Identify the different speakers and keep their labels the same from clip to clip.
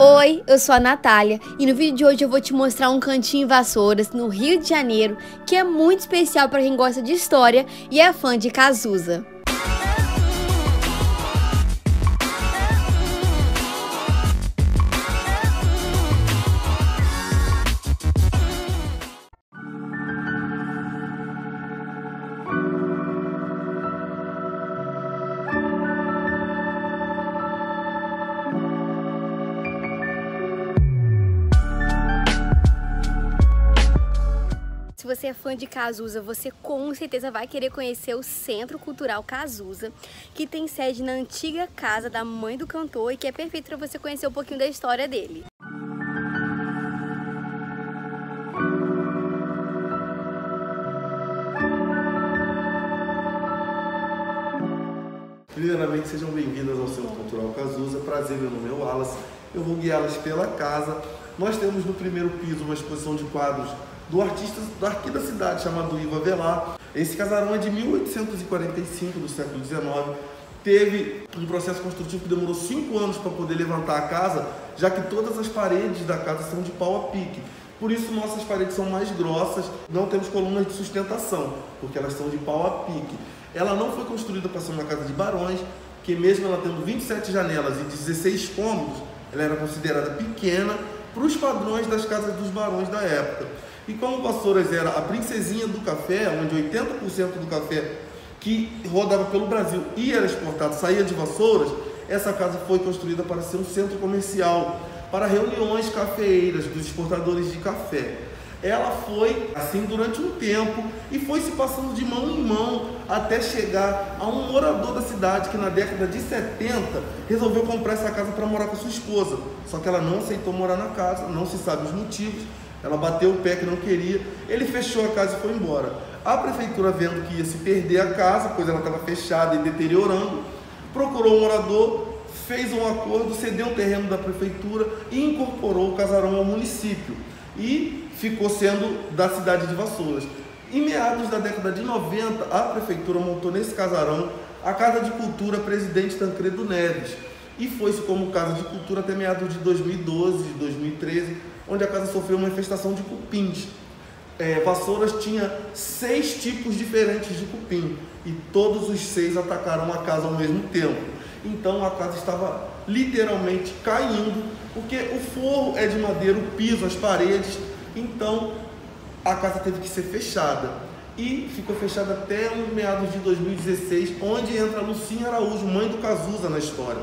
Speaker 1: Oi, eu sou a Natália e no vídeo de hoje eu vou te mostrar um cantinho em Vassouras, no Rio de Janeiro, que é muito especial para quem gosta de história e é fã de Cazuza. Você é fã de Cazuza, você com certeza vai querer conhecer o Centro Cultural Cazuza, que tem sede na antiga casa da mãe do cantor e que é perfeito para você conhecer um pouquinho da história dele.
Speaker 2: Primeiramente, sejam bem-vindas ao Centro Cultural Cazuza. Prazer, meu nome é Wallace. Eu vou guiá-las pela casa. Nós temos no primeiro piso uma exposição de quadros do artista daqui da cidade chamado Iva Velar. Esse casarão é de 1845, do século XIX. Teve um processo construtivo que demorou cinco anos para poder levantar a casa, já que todas as paredes da casa são de pau a pique. Por isso nossas paredes são mais grossas, não temos colunas de sustentação, porque elas são de pau a pique. Ela não foi construída para ser uma casa de barões, que mesmo ela tendo 27 janelas e 16 cômodos, ela era considerada pequena para os padrões das casas dos barões da época. E como Vassouras era a princesinha do café, onde 80% do café que rodava pelo Brasil e era exportado saía de Vassouras, essa casa foi construída para ser um centro comercial, para reuniões cafeeiras dos exportadores de café ela foi assim durante um tempo e foi se passando de mão em mão até chegar a um morador da cidade que na década de 70 resolveu comprar essa casa para morar com sua esposa. Só que ela não aceitou morar na casa, não se sabe os motivos. Ela bateu o pé que não queria, ele fechou a casa e foi embora. A prefeitura, vendo que ia se perder a casa, pois ela estava fechada e deteriorando, procurou o morador, fez um acordo, cedeu o terreno da prefeitura e incorporou o casarão ao município. E ficou sendo da cidade de Vassouras. Em meados da década de 90, a prefeitura montou nesse casarão a Casa de Cultura Presidente Tancredo Neves e foi-se como Casa de Cultura até meados de 2012, de 2013, onde a casa sofreu uma infestação de cupins. É, Vassouras tinha seis tipos diferentes de cupim e todos os seis atacaram a casa ao mesmo tempo. Então a casa estava literalmente caindo, porque o forro é de madeira, o piso, as paredes então a casa teve que ser fechada e ficou fechada até os meados de 2016, onde entra Lucinha Araújo, mãe do Cazuza na história.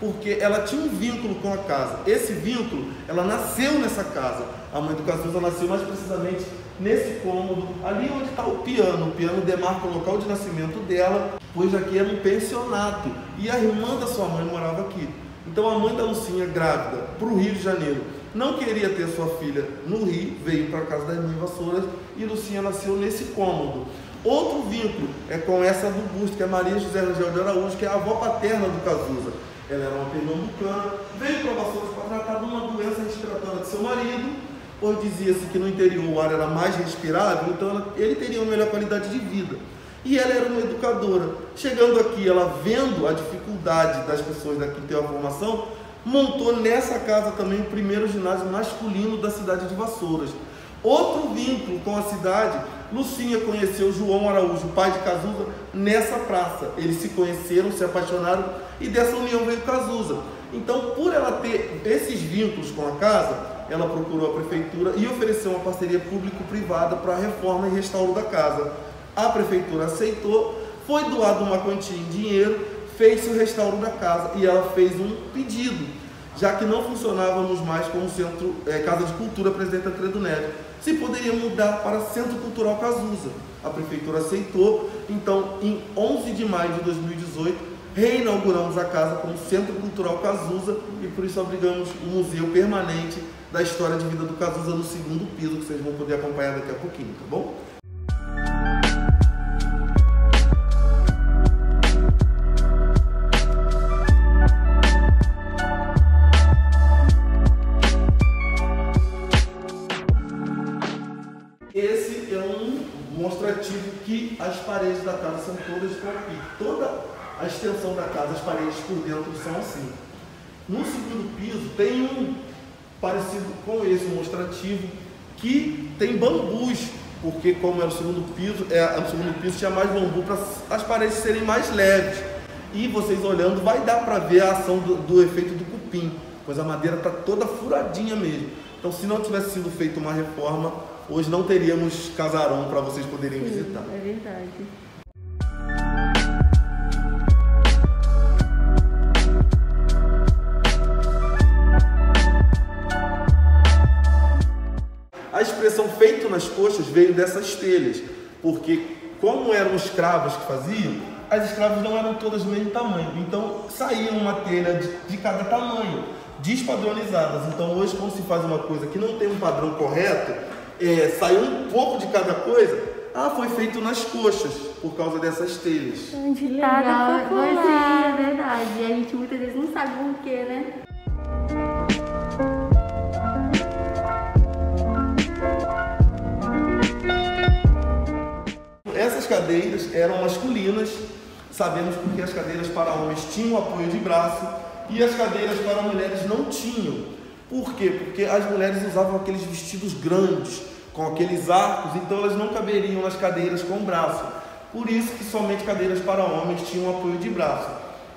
Speaker 2: Porque ela tinha um vínculo com a casa. Esse vínculo, ela nasceu nessa casa. A mãe do Cazuza nasceu mais precisamente nesse cômodo, ali onde está o piano. O piano demarca o local de nascimento dela, pois aqui era um pensionato. E a irmã da sua mãe morava aqui. Então a mãe da Lucinha, grávida, para o Rio de Janeiro, não queria ter sua filha no Rio, veio para a casa da irmã Vassouras e Lucinha nasceu nesse cômodo. Outro vínculo é com essa do busto, que é Maria José Rangel de Araújo, que é a avó paterna do Cazuza. Ela era uma pernambucana, veio para Vassouras para tratar de uma doença respiratória de seu marido, pois dizia-se que no interior o ar era mais respirável, então ele teria uma melhor qualidade de vida. E ela era uma educadora. Chegando aqui, ela vendo a dificuldade das pessoas daqui ter uma formação, montou nessa casa também o primeiro ginásio masculino da cidade de Vassouras. Outro vínculo com a cidade, Lucinha conheceu João Araújo, pai de Cazuza, nessa praça. Eles se conheceram, se apaixonaram e dessa união veio Cazuza. Então, por ela ter esses vínculos com a casa, ela procurou a prefeitura e ofereceu uma parceria público-privada para a reforma e restauro da casa. A prefeitura aceitou, foi doado uma quantia em dinheiro, fez-se o restauro da casa e ela fez um pedido já que não funcionávamos mais como centro, é, Casa de Cultura Presidente Tancredo Neves, se poderia mudar para Centro Cultural Cazuza. A prefeitura aceitou, então em 11 de maio de 2018 reinauguramos a casa como Centro Cultural Cazuza e por isso abrigamos um museu permanente da história de vida do Cazuza no segundo piso, que vocês vão poder acompanhar daqui a pouquinho, tá bom? Esse é um mostrativo que as paredes da casa são todas por aqui. Toda a extensão da casa, as paredes por dentro são assim. No segundo piso tem um parecido com esse, mostrativo, que tem bambus, porque como era o segundo piso, é, o segundo piso tinha mais bambu para as paredes serem mais leves. E vocês olhando vai dar para ver a ação do, do efeito do cupim, pois a madeira está toda furadinha mesmo. Então se não tivesse sido feita uma reforma, hoje não teríamos casarão para vocês poderem Sim, visitar.
Speaker 1: É verdade.
Speaker 2: A expressão feito nas coxas veio dessas telhas, porque como eram escravos que faziam, as escravas não eram todas do mesmo tamanho. Então saía uma telha de, de cada tamanho, despadronizadas. Então hoje quando se faz uma coisa que não tem um padrão correto, é, saiu um pouco de cada coisa, ah, foi feito nas coxas, por causa dessas telhas.
Speaker 1: Que legal, popular. é verdade. E a gente muitas vezes não sabe o que, né?
Speaker 2: cadeiras eram masculinas, sabemos porque as cadeiras para homens tinham apoio de braço e as cadeiras para mulheres não tinham. Por quê? Porque as mulheres usavam aqueles vestidos grandes, com aqueles arcos, então elas não caberiam nas cadeiras com braço. Por isso que somente cadeiras para homens tinham apoio de braço.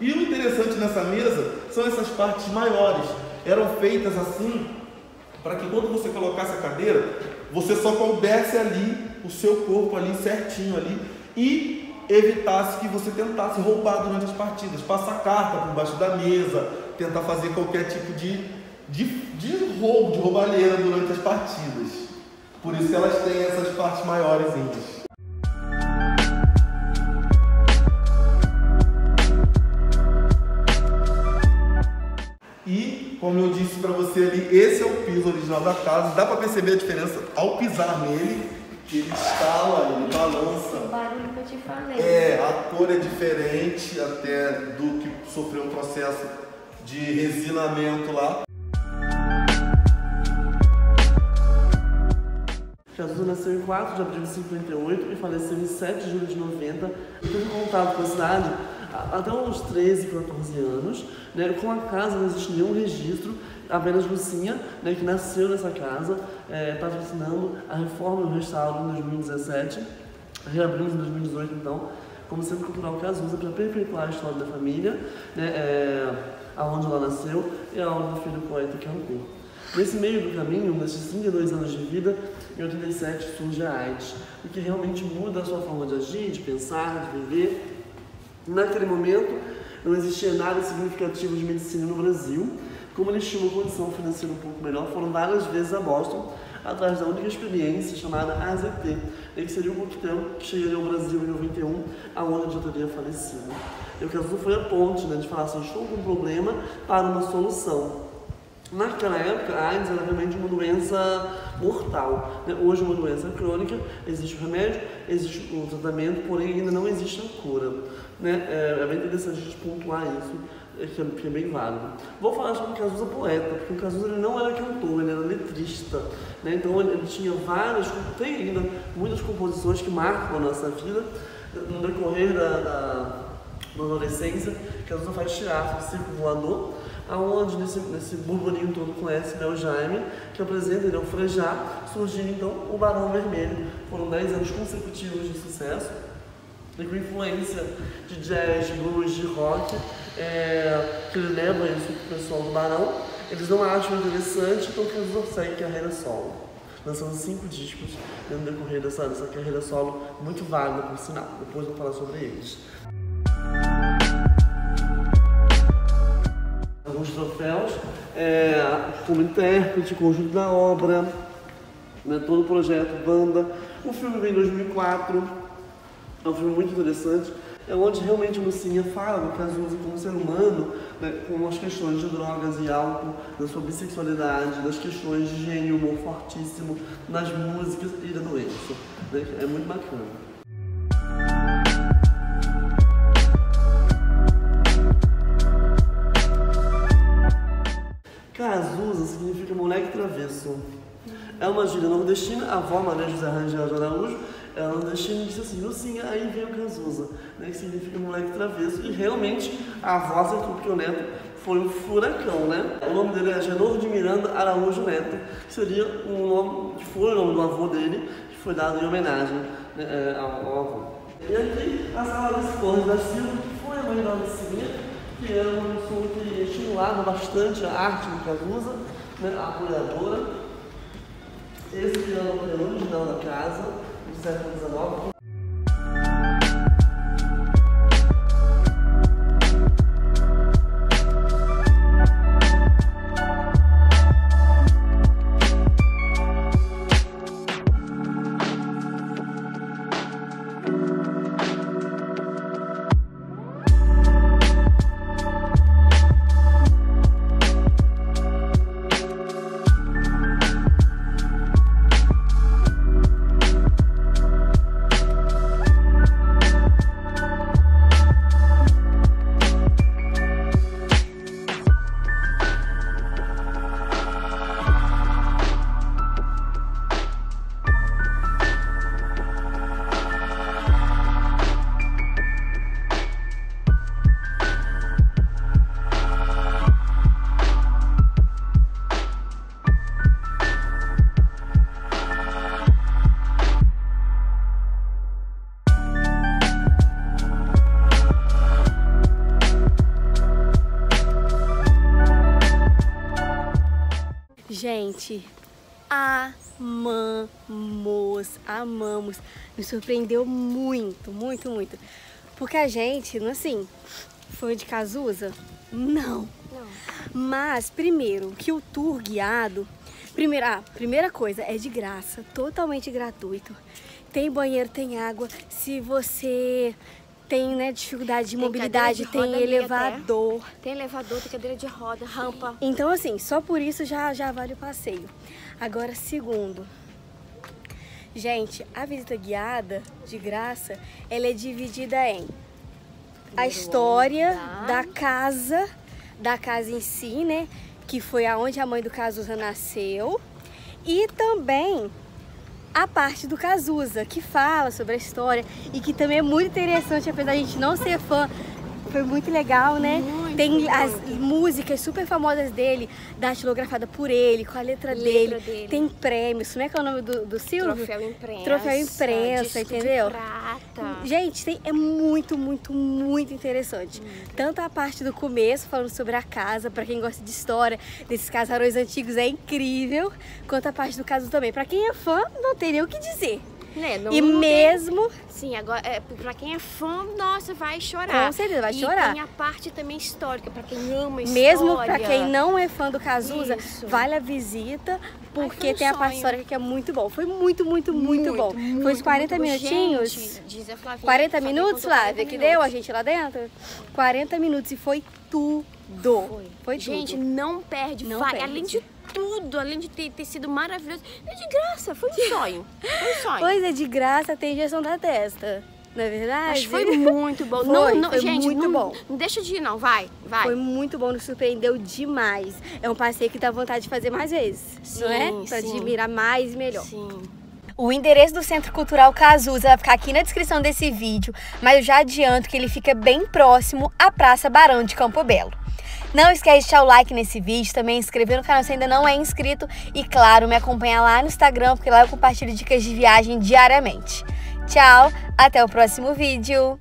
Speaker 2: E o interessante nessa mesa são essas partes maiores. Eram feitas assim para que quando você colocasse a cadeira, você só coubesse ali o seu corpo ali certinho ali e evitasse que você tentasse roubar durante as partidas, passar carta por baixo da mesa, tentar fazer qualquer tipo de, de, de roubo, de roubalheira durante as partidas. Por isso elas têm essas partes maiores. E, como eu disse para você ali, esse é o piso original da casa. Dá para perceber a diferença ao pisar nele que ele estala, ele balança.
Speaker 1: O barulho que eu te falei.
Speaker 2: É, a cor é diferente até do que sofreu um processo de resinamento lá.
Speaker 3: Nasceu em 4 de abril de 58 e faleceu em 7 de julho de 90. Eu tive contato com a cidade até uns 13, 14 anos. Né? Com a casa não existe nenhum registro apenas Lucinha, né, que nasceu nessa casa, é, patrocinando a reforma e o restauro em 2017, reabrimos em 2018 então, como Centro Cultural Casusa para perpetuar a história da família, né, é, aonde ela nasceu e aonde o filho poeta que arrancou. Nesse meio do caminho, nesses 52 anos de vida, em 87 surge a AIDS, o que realmente muda a sua forma de agir, de pensar, de viver. Naquele momento, não existia nada significativo de medicina no Brasil, como eles tinham uma condição financeira um pouco melhor, foram várias vezes a Boston atrás da única experiência chamada AZT, que seria um coquetel que chegaria ao Brasil em 91, aonde já teria falecido. E o que foi a ponte né, de falar assim, estou com um problema para uma solução. Naquela época, a AIDS era realmente uma doença mortal. Né? Hoje, uma doença crônica, existe o remédio, existe o tratamento, porém ainda não existe a cura. Né? É, é bem interessante a gente pontuar isso que é, que é bem válido. Vou falar sobre o Cazuza poeta, porque o Cazuza ele não era cantor, ele era letrista. Né? Então ele, ele, tinha várias, tem ainda muitas composições que marcam a nossa vida. No decorrer da, da, da adolescência, Cazuza faz teatro, circo voador, aonde nesse, nesse burburinho todo conhece Léo Jaime, que apresenta ele é o Frejá, surgindo então o Barão Vermelho. Foram 10 anos consecutivos de sucesso e com influência de jazz, blues, de rock, é, que leva isso para o pessoal do Barão, eles não acham interessante, então que eles seguem carreira solo. Lançando cinco discos no decorrer dessa, dessa carreira solo, muito válida por sinal. Depois vou falar sobre eles. Alguns troféus, é, como intérprete, conjunto da obra, né, todo o projeto, banda. O filme veio em 2004 é um filme muito interessante, é onde realmente Lucinha fala do Cazuza como ser humano, né, com as questões de drogas e álcool, da sua bissexualidade, das questões de gênio, humor fortíssimo, nas músicas e da doença. Né, é muito bacana. É uma gíria nordestina, a avó Maria José Rangel de Araújo ela nordestina disse assim, Lucinha, aí vem o Cazuza, né, que significa moleque travesso. E realmente a avó acertou, porque o neto foi um furacão, né? O nome dele é Genovo de Miranda Araújo Neto, que seria um nome, que foi o nome do avô dele, que foi dado em homenagem né, é, ao, ao avô. E aqui a sala das Torres da Silva, que foi a mãe da Alicinha, que era uma pessoa que estimulava bastante a arte do Cazuza, né, a apoiadora. Esse piano é o original da casa, do século XIX,
Speaker 1: Gente, amamos, amamos. Me surpreendeu muito, muito, muito. Porque a gente, assim, foi de Cazuza? Não.
Speaker 4: Não.
Speaker 1: Mas, primeiro, que o tour guiado... Primeiro, ah, primeira coisa, é de graça, totalmente gratuito. Tem banheiro, tem água. Se você tem né, dificuldade de
Speaker 4: Tem
Speaker 1: mobilidade,
Speaker 4: de
Speaker 1: tem elevador.
Speaker 4: Tem elevador, tem cadeira de roda, rampa.
Speaker 1: Então, assim, só por isso já, já vale o passeio. Agora, segundo, gente, a visita guiada, de graça, ela é dividida em a história da casa, da casa em si, né? Que foi aonde a mãe do Cazuza nasceu. E também a parte do Cazuza, que fala sobre a história e que também é muito interessante, apesar da gente não ser fã. Foi muito legal, né?
Speaker 4: Muito,
Speaker 1: Tem as
Speaker 4: muito.
Speaker 1: músicas super famosas dele, datilografada por ele, com a letra,
Speaker 4: Letra
Speaker 1: dele.
Speaker 4: dele.
Speaker 1: Tem prêmios. Como é que é o nome do, do Silvio?
Speaker 4: Troféu imprensa.
Speaker 1: Troféu imprensa, entendeu?
Speaker 4: prata.
Speaker 1: Gente, tem- é muito, muito, muito interessante. Tanto a parte do começo, falando sobre a casa, pra quem gosta de história, desses casarões antigos, é incrível. Quanto a parte do caso também. Pra quem é fã, não tem nem o que dizer.
Speaker 4: Né, não-
Speaker 1: e
Speaker 4: não tem-
Speaker 1: mesmo,
Speaker 4: Sim, agora, é, pra quem é fã, nossa, vai chorar.
Speaker 1: Com certeza, vai
Speaker 4: e
Speaker 1: chorar.
Speaker 4: tem a parte também histórica, pra quem ama história.
Speaker 1: mesmo pra quem não é fã do Cazuza,
Speaker 4: Isso.
Speaker 1: vale a visita, porque
Speaker 4: foi um
Speaker 1: tem a parte
Speaker 4: sonho.
Speaker 1: histórica que é muito bom. Foi muito, muito, muito, bom. Foi uns 40
Speaker 4: muito bom.
Speaker 1: minutinhos.
Speaker 4: Gente, diz a Flavinha,
Speaker 1: 40
Speaker 4: Flavinha
Speaker 1: minutos,
Speaker 4: contou 40
Speaker 1: Flávia, que deu a gente lá dentro? 40 minutos e foi tudo. Foi,
Speaker 4: Gente,
Speaker 1: tudo.
Speaker 4: não perde,
Speaker 1: Não
Speaker 4: vai.
Speaker 1: perde.
Speaker 4: Além de tudo, além de ter, ter sido maravilhoso, é de graça, foi um sonho. Foi um sonho.
Speaker 1: Pois é, de graça tem injeção da testa. Não é verdade?
Speaker 4: Mas foi muito bom.
Speaker 1: Foi,
Speaker 4: não, não,
Speaker 1: foi
Speaker 4: gente,
Speaker 1: muito
Speaker 4: não,
Speaker 1: bom.
Speaker 4: Não deixa de ir, não. Vai, vai.
Speaker 1: Foi muito bom, nos surpreendeu demais. É um passeio que dá vontade de fazer mais vezes, não é?
Speaker 4: Sim,
Speaker 1: Pra
Speaker 4: sim.
Speaker 1: admirar mais e melhor.
Speaker 4: Sim.
Speaker 1: O endereço do Centro Cultural Cazuza vai ficar aqui na descrição desse vídeo, mas eu já adianto que ele fica bem próximo à Praça Barão de Campo Belo. Não esquece de deixar o like nesse vídeo, também inscrever no canal se ainda não é inscrito e, claro, me acompanhar lá no Instagram, porque lá eu compartilho dicas de viagem diariamente. Tchau, até o próximo vídeo!